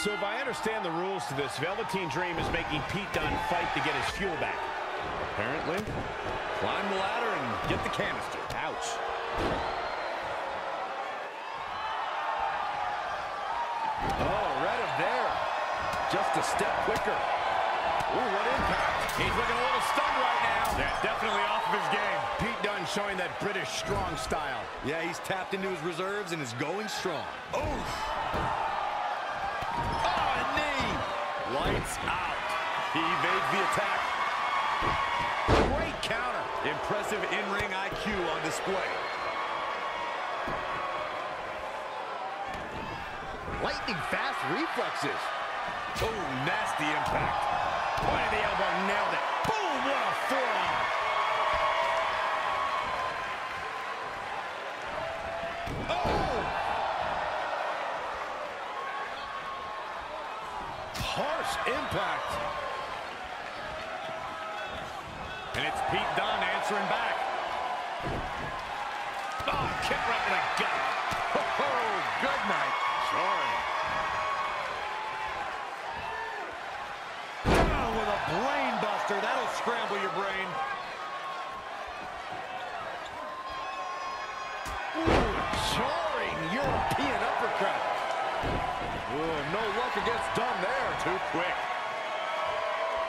So if I understand the rules to this, Velveteen Dream is making Pete Dunne fight to get his fuel back. Apparently. Climb the ladder and get the canister. Ouch. Oh, right him there. Just a step quicker. Ooh, what impact. He's looking a little stunned right now. Yeah, definitely off of his game. Pete Dunne showing that British strong style. Yeah, he's tapped into his reserves and is going strong. Oof. Lights out. He evades the attack. Great counter. Impressive in-ring IQ on display. Lightning fast reflexes. Oh, nasty impact. Point of the elbow, nailed it. Boom, what a forearm. Oh! Harsh impact. And it's Pete Dunne answering back. Oh, kick right in the gut. Oh, good night. Sorry. Down with a brain buster. That'll scramble your brain. Ooh, jarring European uppercut. Ooh, no luck against Dunne there. Too quick.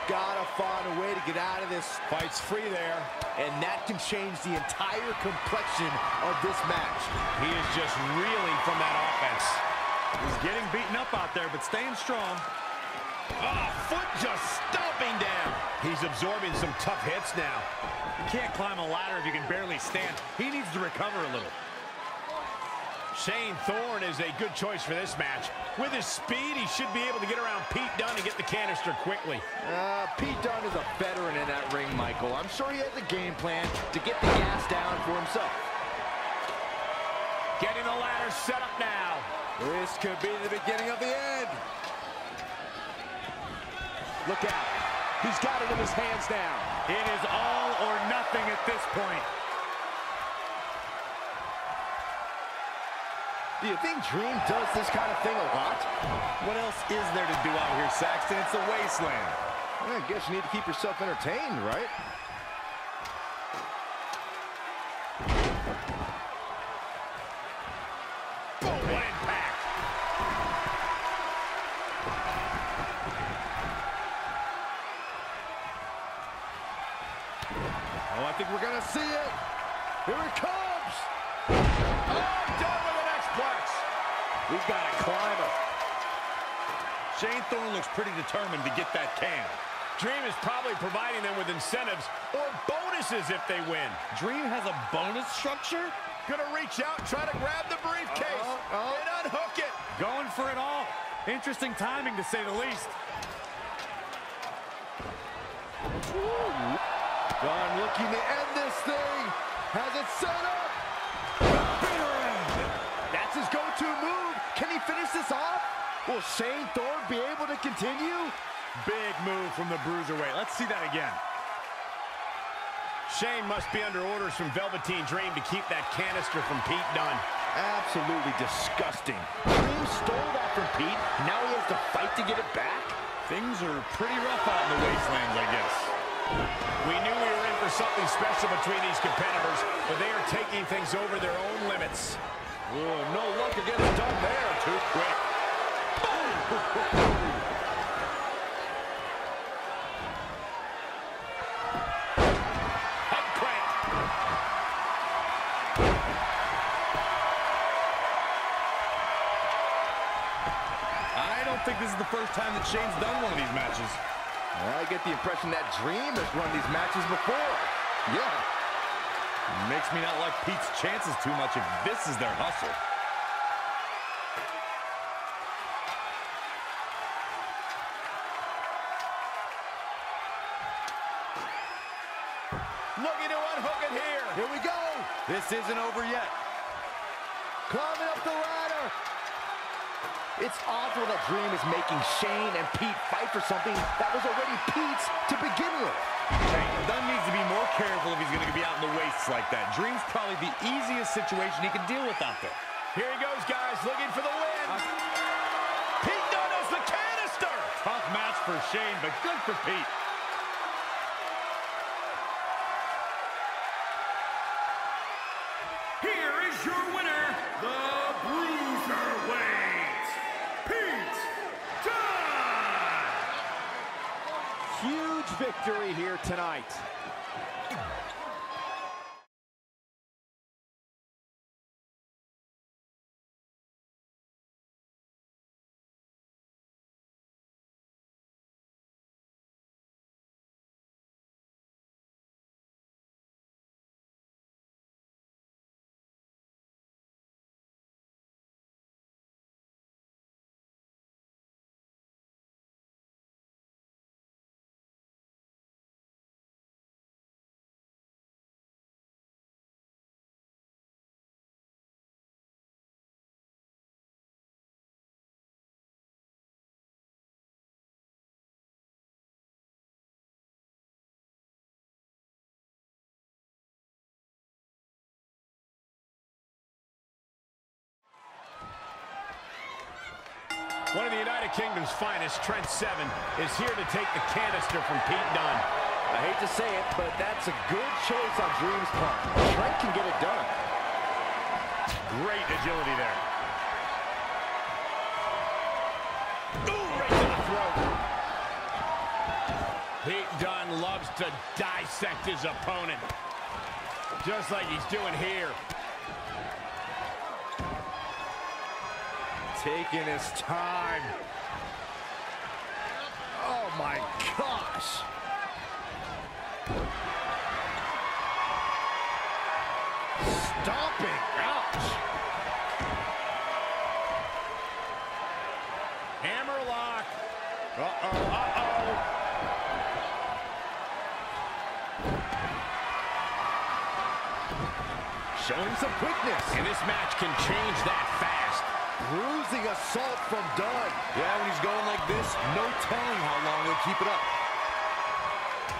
Gotta find a way to get out of this. Fight's free there. And that can change the entire complexion of this match. He is just reeling from that offense. He's getting beaten up out there, but staying strong. Oh, foot just stomping down. He's absorbing some tough hits now. You can't climb a ladder if you can barely stand. He needs to recover a little. Shane Thorne is a good choice for this match. With his speed, he should be able to get around Pete Dunne and get the canister quickly. Uh, Pete Dunne is a veteran in that ring, Michael. I'm sure he has a game plan to get the gas down for himself. Getting the ladder set up now. This could be the beginning of the end. Look out. He's got it in his hands now. It is all or nothing at this point. Do you think Dream does this kind of thing a lot? What else is there to do out here, Saxton? It's a wasteland. I guess you need to keep yourself entertained, right? Shane Thorne looks pretty determined to get that can. Dream is probably providing them with incentives or bonuses if they win. Dream has a bonus structure? Gonna reach out, try to grab the briefcase Uh-oh, uh-oh. and unhook it. Going for it all. Interesting timing, to say the least. Dunne looking to end this thing. Has it set up. That's his go-to move. Can he finish this off? Will Shane Thorne be able to continue? Big move from the Bruiserweight. Let's see that again. Shane must be under orders from Velveteen Dream to keep that canister from Pete Dunne. Absolutely disgusting. Dream stole that from Pete. Now he has to fight to get it back. Things are pretty rough out in the wastelands, I guess. We knew we were in for something special between these competitors, but they are taking things over their own limits. Ooh, no luck against first time that Shane's done one of these matches. I get the impression that Dream has run these matches before. Yeah. Makes me not like Pete's chances too much if this is their hustle. Looking to unhook it here. Here we go. This isn't over yet. Climbing up the ladder. It's awful that Dream is making Shane and Pete fight for something that was already Pete's to begin with. Dunne needs to be more careful if he's going to be out in the wastes like that. Dream's probably the easiest situation he can deal with out there. Here he goes, guys, looking for the win. Uh, Pete Dunne has the canister! tough match for Shane, but good for Pete. Victory here tonight. One of the United Kingdom's finest, Trent Seven, is here to take the canister from Pete Dunne. I hate to say it, but that's a good choice on Dream's part. Trent can get it done. Great agility there. Ooh, right to the throat. Pete Dunne loves to dissect his opponent. Just like he's doing here. Taking his time. Oh my gosh. Stomping. Ouch. Hammerlock. Uh-oh, uh-oh. Showing some quickness. And this match can change that fast. Bruising assault from Dunne. Yeah, when he's going like this, no telling how long he'll keep it up.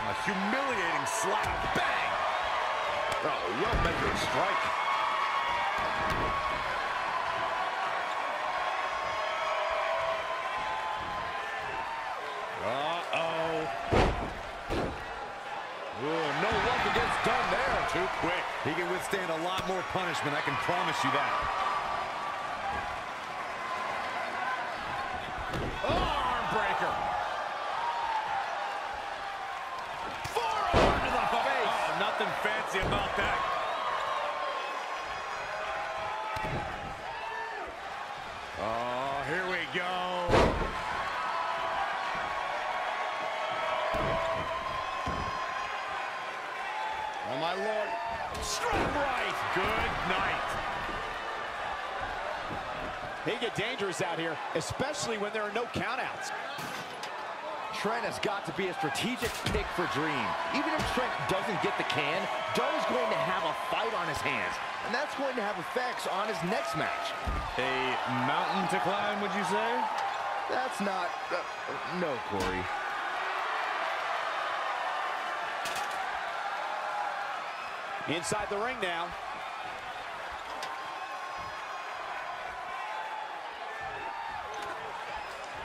A humiliating slap. Bang! Oh, well-measured strike. Uh-oh. No luck against Dunne there. Too quick. He can withstand a lot more punishment, I can promise you that. Arm breaker. Forearm to the face. Oh, nothing fancy about that. Oh, here we go. Oh, my Lord. Strike right. Good night. They get dangerous out here, especially when there are no countouts. Trent has got to be a strategic pick for Dream. Even if Trent doesn't get the can, Dunne is going to have a fight on his hands. And that's going to have effects on his next match. A mountain to climb, would you say? That's not... Uh, no, Corey. Inside the ring now.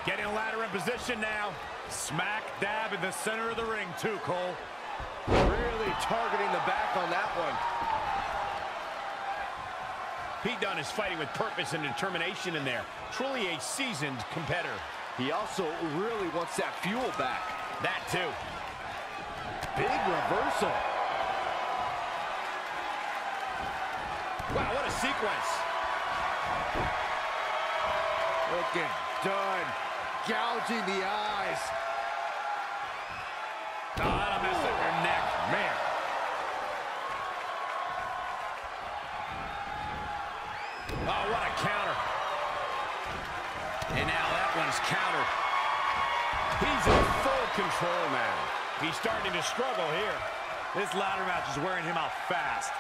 Getting a ladder in position now. Smack dab in the center of the ring, too, Cole. Really targeting the back on that one. Pete Dunne is fighting with purpose and determination in there. Truly a seasoned competitor. He also really wants that fuel back. That too. Big reversal. Wow, what a sequence. Looking done. Gouging the eyes. Oh, that'll mess your neck. Man. Oh, what a counter. And now that one's countered. He's in full control now. He's starting to struggle here. This ladder match is wearing him out fast.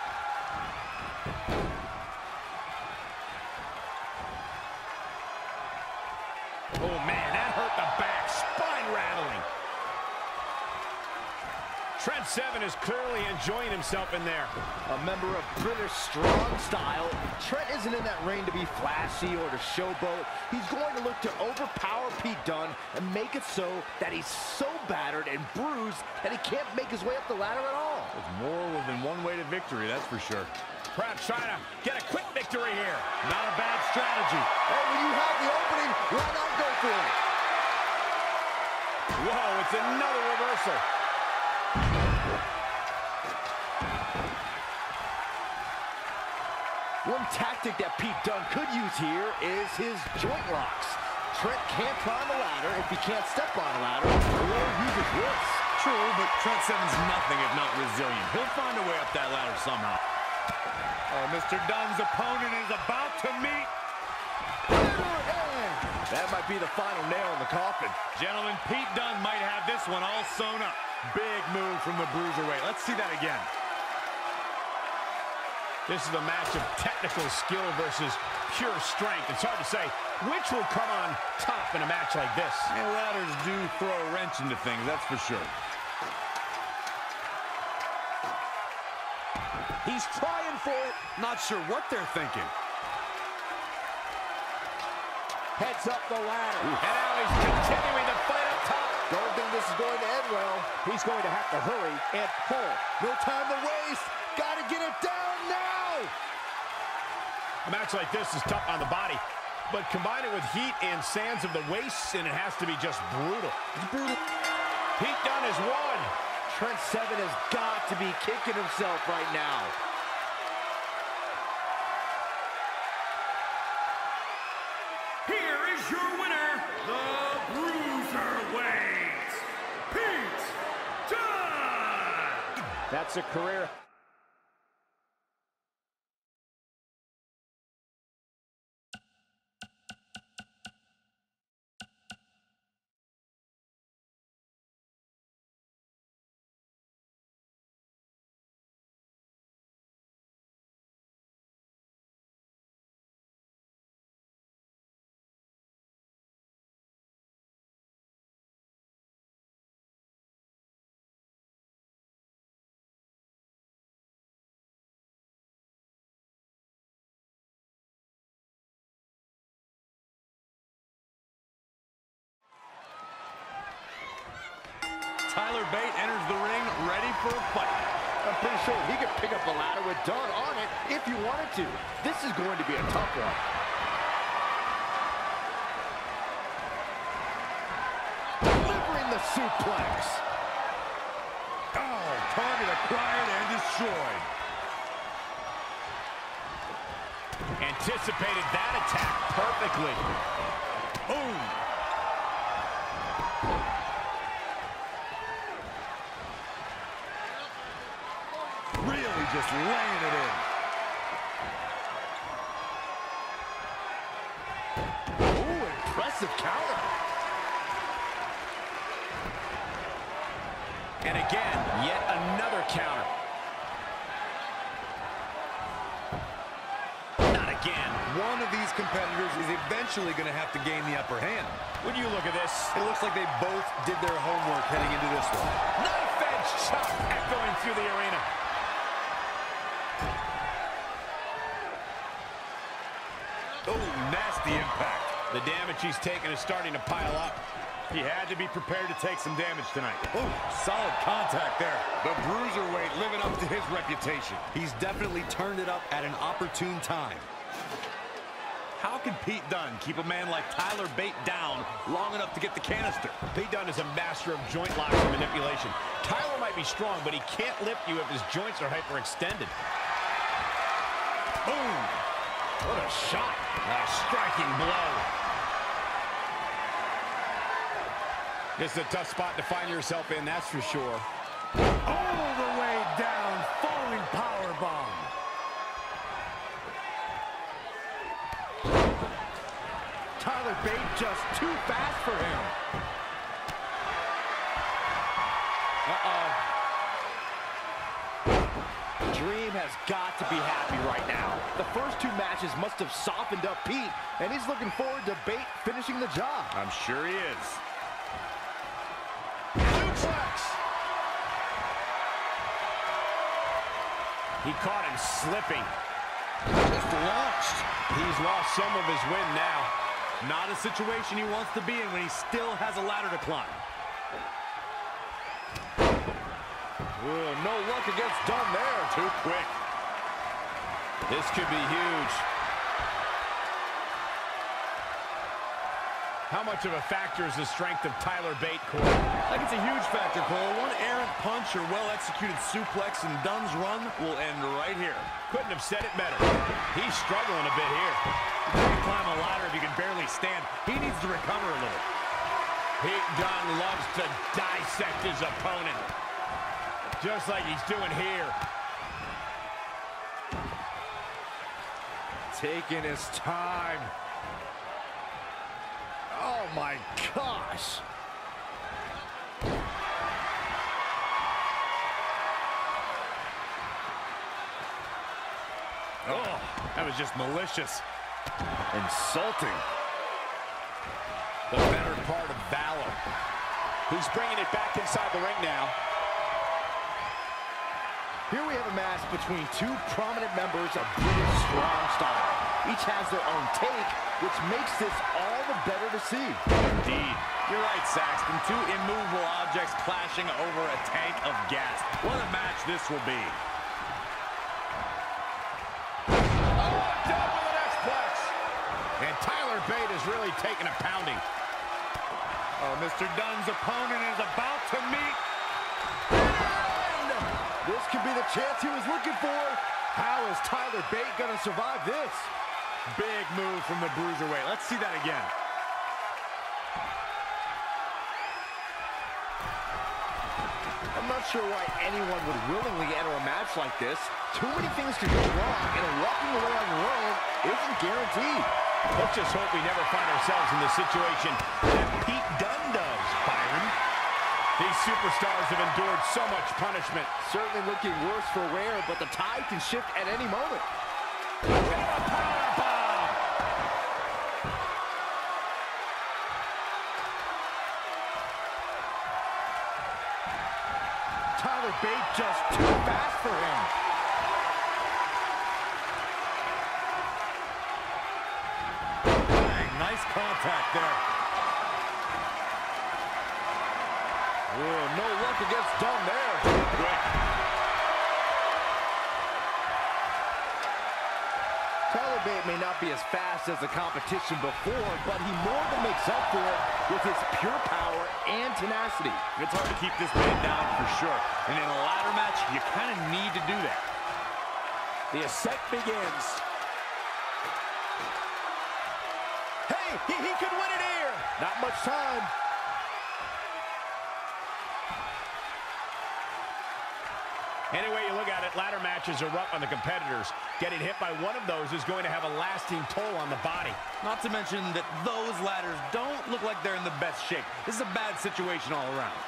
Oh, man, that hurt the back. Spine rattling. Trent Seven is clearly enjoying himself in there. A member of British Strong Style, Trent isn't in that ring to be flashy or to showboat. He's going to look to overpower Pete Dunne and make it so that he's so battered and bruised that he can't make his way up the ladder at all. There's more than one way to victory, that's for sure. Perhaps trying to get a quick victory here. Not a bad strategy. Hey, when you have the opening, why not go for it? Whoa, it's another reversal. One tactic that Pete Dunne could use here is his joint locks. Trent can't climb a ladder if he can't step on a ladder or use his wrists. True, but Trent Seven's nothing if not resilient. He'll find a way up that ladder somehow. Oh, Mr. Dunne's opponent is about to meet. That might be the final nail in the coffin. Gentlemen, Pete Dunne might have this one all sewn up. Big move from the Bruiserweight. Let's see that again. This is a match of technical skill versus pure strength. It's hard to say which will come on top in a match like this. Yeah, ladders do throw a wrench into things, that's for sure. He's trying for it. Not sure what they're thinking. Heads up the ladder. And now he's continuing to fight up top. Don't think this is going to end well. He's going to have to hurry and pull. No time to waste. Got to get it down now. A match like this is tough on the body, but combine it with heat and sands of the waste, and it has to be just brutal. It's brutal. Pete Dunne has won. Trent Seven has got to be kicking himself right now. Here is your winner, the Bruiserweight, Pete Dunne! That's a career. Tyler Bate enters the ring ready for a fight. I'm pretty sure he could pick up a ladder with Dunne on it if you wanted to. This is going to be a tough one. Delivering the suplex. Oh, target acquired and destroyed. Anticipated that attack perfectly. Boom. Really just laying it in. Ooh, impressive counter. And again, yet another counter. Not again. One of these competitors is eventually going to have to gain the upper hand. When you look at this, It looks like they both did their homework heading into this one. knife edge chop echoing through the arena. Oh, nasty impact. The damage he's taken is starting to pile up. He had to be prepared to take some damage tonight. Oh, solid contact there. The Bruiserweight living up to his reputation. He's definitely turned it up at an opportune time. How can Pete Dunne keep a man like Tyler Bate down long enough to get the canister? Pete Dunne is a master of joint locks and manipulation. Tyler might be strong, but he can't lift you if his joints are hyperextended. Boom! What a shot. A striking blow. This is a tough spot to find yourself in, that's for sure. All the way down, falling power bomb. Tyler Bate just too fast for him. Uh-oh. Dream has got to be happy right now. The first two matches must have softened up Pete, and he's looking forward to Bate finishing the job. I'm sure he is. Suplex. He caught him slipping. Just launched. He's lost some of his wind now. Not a situation he wants to be in when he still has a ladder to climb. Ooh, no luck against Dunne there. Too quick. This could be huge. How much of a factor is the strength of Tyler Bate, Cole? I think it's a huge factor, Cole. One errant punch or well-executed suplex and Dunne's run will end right here. Couldn't have said it better. He's struggling a bit here. You can't climb a ladder if you can barely stand. He needs to recover a little. Pete Dunne loves to dissect his opponent. Just like he's doing here. Taking his time. Oh, my gosh. Oh, that was just malicious. Insulting. The better part of valor. He's bringing it back inside the ring now. Here we have a match between two prominent members of British Strong Style. Each has their own take, which makes this all the better to see. Indeed. You're right, Saxton. Two immovable objects clashing over a tank of gas. What a match this will be. Oh, down with an X-Plex. And Tyler Bate is really taking a pounding. Oh, Mr. Dunne's opponent is about to meet. This could be the chance he was looking for. How is Tyler Bate going to survive this? Big move from the Bruiserweight. Let's see that again. I'm not sure why anyone would willingly enter a match like this. Too many things could go wrong, and walking away on your own isn't guaranteed. Let's just hope we never find ourselves in the situation that Pete Dunne. These superstars have endured so much punishment. Certainly looking worse for wear, but the tide can shift at any moment. Tyler Bate just too fast for him. Luck against Dunne there. Quick. Tyler Bate may not be as fast as the competition before, but he more than makes up for it with his pure power and tenacity. It's hard to keep this man down for sure. And in a ladder match, you kind of need to do that. The ascent begins. Hey, he, he could win it here. Not much time. Any way you look at it, ladder matches are rough on the competitors. Getting hit by one of those is going to have a lasting toll on the body. Not to mention that those ladders don't look like they're in the best shape. This is a bad situation all around.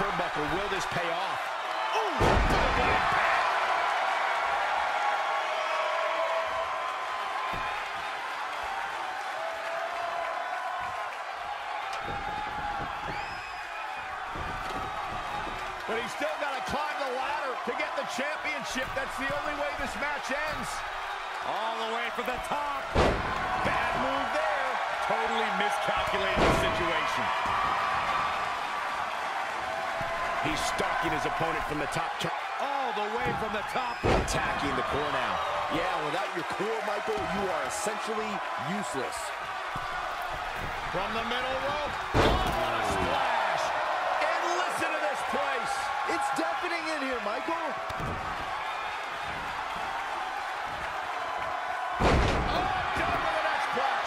Turnbuckle. Will this pay off? Ooh, impact. But he's still got to climb the ladder to get the championship. That's the only way this match ends. All the way for the top. Bad move there. Totally miscalculated the situation. He's stalking his opponent from the top. turn. All the way from the top. Attacking the core now. Yeah, without your core, Michael, you are essentially useless. From the middle rope. Oh, what a splash. And listen to this place. It's deafening in here, Michael. Oh, down an X-Plex.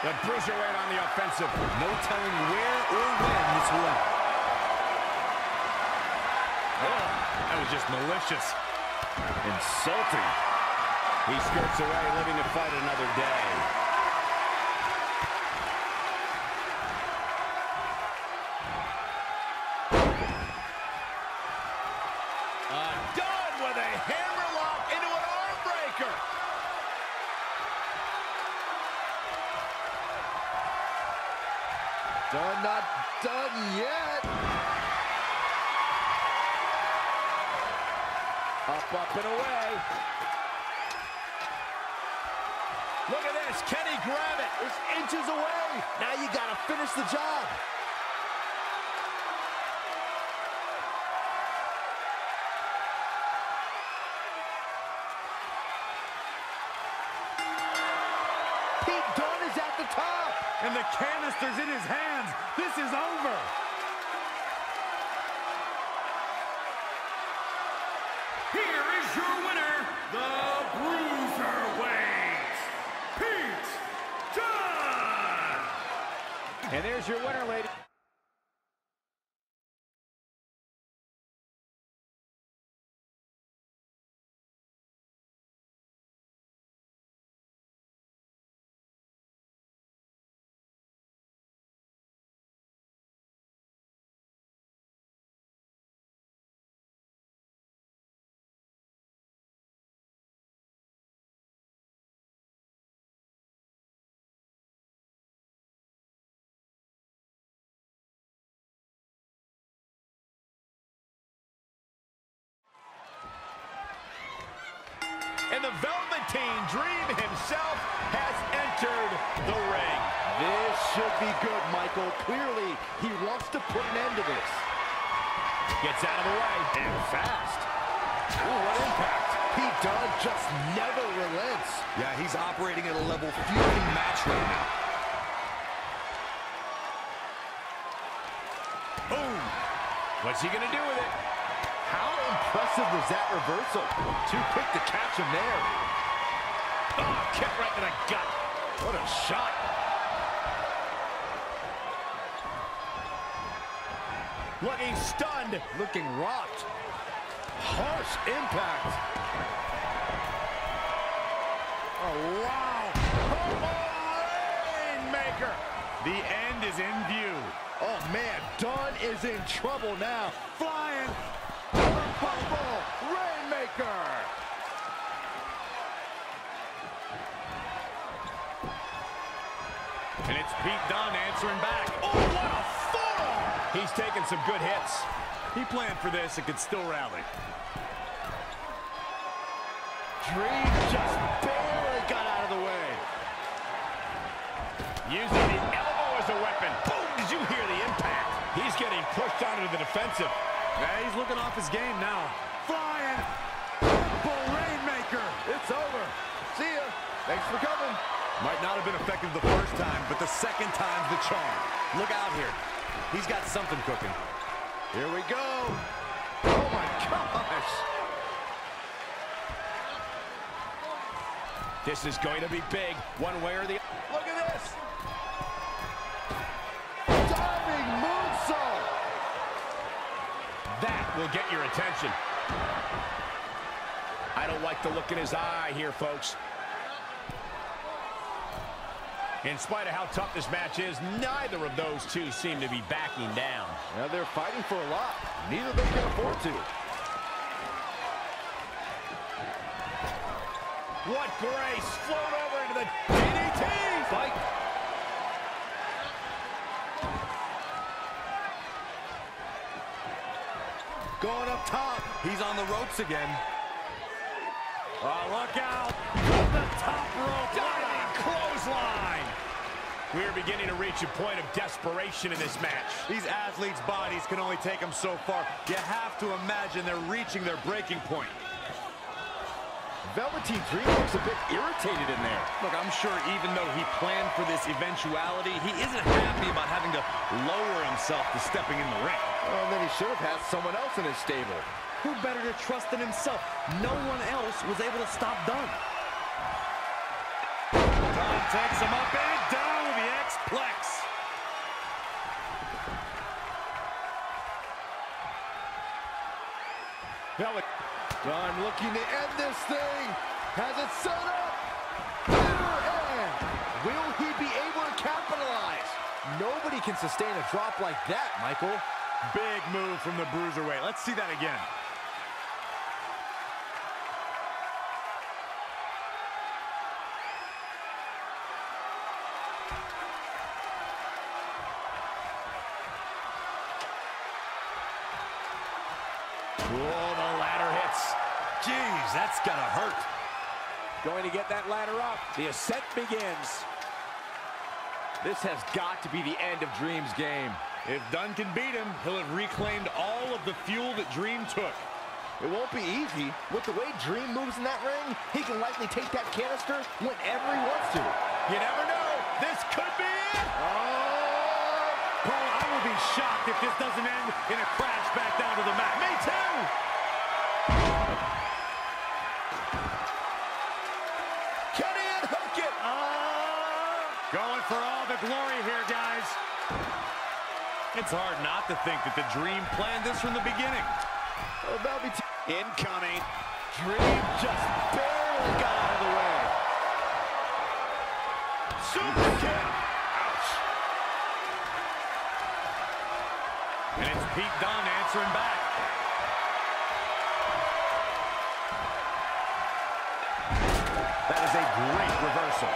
The Bruiserweight on the offensive. No telling where or when this will end. was just malicious. Insulting. He skirts away, living to fight another day. Done with a hammerlock into an. Done, not done yet. Up, up, and away. Look at this. Can he grab it? It's inches away. Now you got to finish the job. Pete Dunne is at the top. And the canister's in his hands. This is over. And there's your winner, lady. And the Velveteen Dream himself has entered the ring. This should be good, Michael. Clearly, he wants to put an end to this. Gets out of the way, and fast. Ooh, what impact. He does just never relents. Yeah, he's operating at a level few match right now. Boom. What's he going to do with it? Impressive was that reversal? Too quick to catch him there. Oh, kick right to the gut. What a shot. Looking stunned. Looking rocked. Harsh impact. Oh, wow. Rainmaker. The end is in view. Oh, man, Dunne is in trouble now. Flying. Purple And it's Pete Dunne answering back. Oh, what a forearm. He's taking some good hits. He planned for this and could still rally. Dream just barely got out of the way. Using the elbow as a weapon. Boom! Did you hear the impact? He's getting pushed onto the defensive. Yeah, he's looking off his game now. Flying. Purple Rainmaker. It's over. See ya. Thanks for coming. Might not have been effective the first time, but the second time's the charm. Look out here. He's got something cooking. Here we go. Oh, my gosh. This is going to be big, one way or the other. Look at this. Diving moonsault. That will get your attention. I don't like the look in his eye here, folks. In spite of how tough this match is, neither of those two seem to be backing down. Now they're fighting for a lot. Neither of them can afford to. What grace! Float over into the DDT! Fight! Going up top. He's on the ropes again. Oh, look out! The top rope, diving clothesline! We're beginning to reach a point of desperation in this match. These athletes' bodies can only take them so far. You have to imagine they're reaching their breaking point. Velveteen Dream looks a bit irritated in there. Look, I'm sure even though he planned for this eventuality, he isn't happy about having to lower himself to stepping in the ring. Well, then he should have had someone else in his stable. Who better to trust than himself? No one else was able to stop Dunne. Dunne takes him up and down Velvet Dunne looking to end this thing. Has it set up. Bitter. Will he be able to capitalize? Nobody can sustain a drop like that, Michael. Big move from the Bruiserweight. Let's see that again. Jeez, that's gotta hurt. Going to get that ladder up. The ascent begins. This has got to be the end of Dream's game. If Dunne can beat him, he'll have reclaimed all of the fuel that Dream took. It won't be easy. With the way Dream moves in that ring, he can likely take that canister whenever he wants to. You never know. This could be it. Oh! Cole, I will be shocked if this doesn't end in a crash back down to the mat. Me It's hard not to think that the Dream planned this from the beginning. Oh, that'll be incoming. Dream just barely got out of the way. Super kick. Ouch. And it's Pete Dunne answering back. That is a great reversal.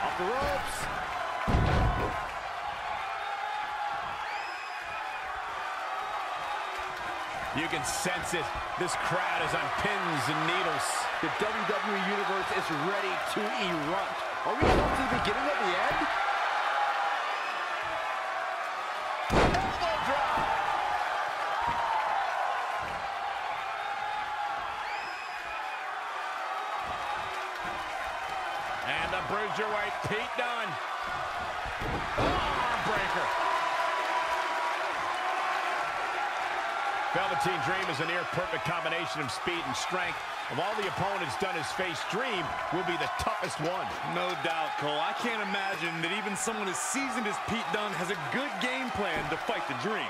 Off the ropes. You can sense it. This crowd is on pins and needles. The WWE Universe is ready to erupt. Are we close to the beginning of the end? Elbow drop. And the Bruiserweight Pete Dunne. Oh, breaker. Velveteen Dream is a near-perfect combination of speed and strength. Of all the opponents done his face, Dream will be the toughest one. No doubt, Cole. I can't imagine that even someone as seasoned as Pete Dunne has a good game plan to fight the Dream.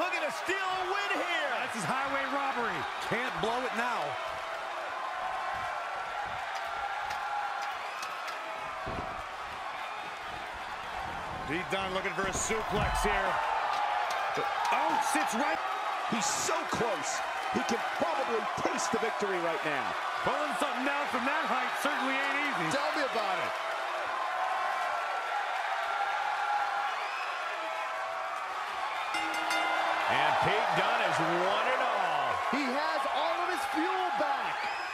Looking to steal a win here. This is highway robbery. Can't blow it now. Pete Dunne looking for a suplex here. Oh, sits right. He's so close. He can probably taste the victory right now. Pulling something down from that height certainly ain't easy. Tell me about it. And Pete Dunne has won it all. He has all of his fuel back.